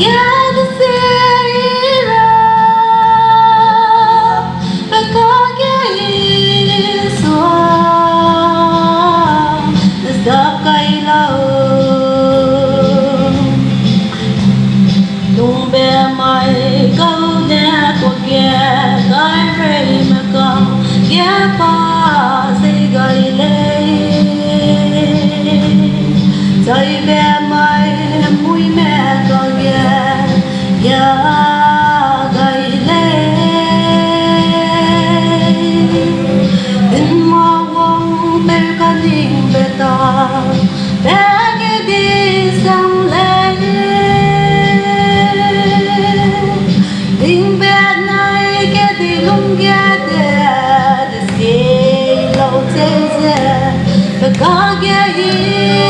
Yeah. Doi về mai mui mẹ to ye ya gầy le In mo wong be ka ding be ta be ge di sang le Ding be nai ge di lung ge de de si lo te ze Be ka ge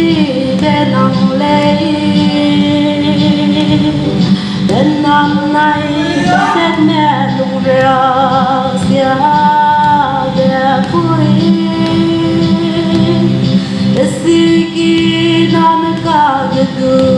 Hem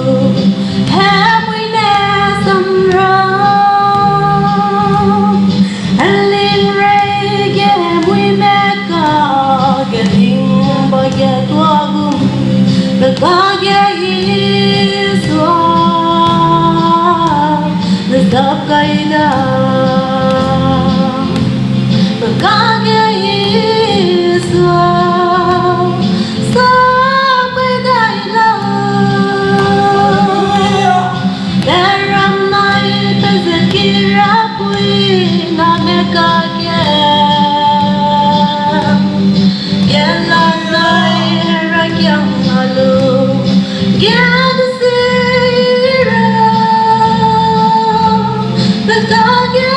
Stop kaida But God, you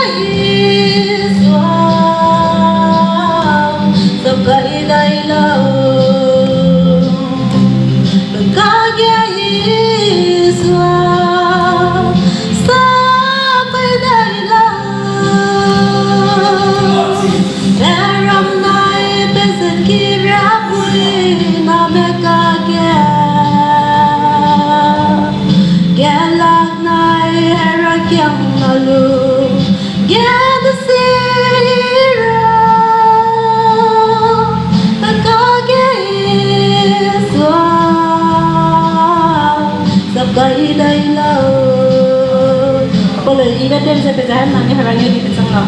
đây đây lâu Boleh, ida tem saya pecahan nangnya harangnya di pecah